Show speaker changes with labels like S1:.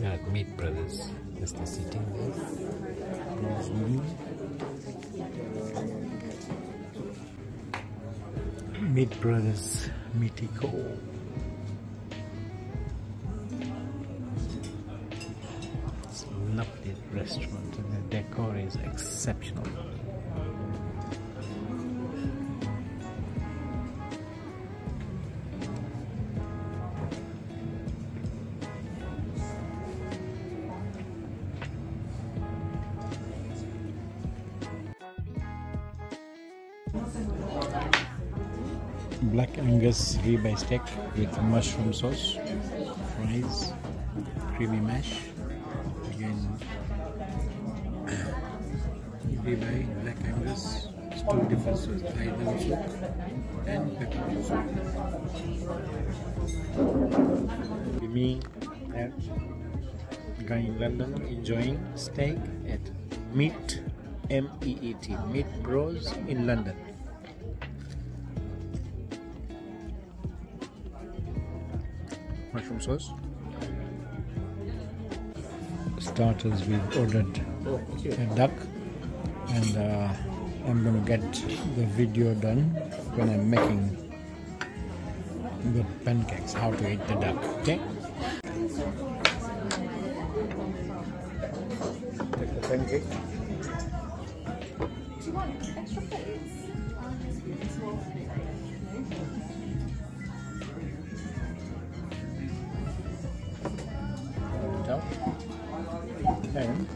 S1: Yeah, Meet Brothers. The sitting there. Mm-hmm. Meet Brothers Meatico. It's a lovely restaurant and the decor is exceptional. Black Angus ribeye steak with mushroom sauce, fries, creamy mash, again ribeye, Black Angus, two different sauces, Thailand soup and pepper soup. Me guy in London enjoying steak at Meet M E E T Meet Bros in London. Mushroom sauce. Starters, we've ordered a duck, and uh, I'm gonna get the video done when I'm making the pancakes, how to eat the duck. Okay. Take the pancake.
S2: Do you want extra plates?
S1: And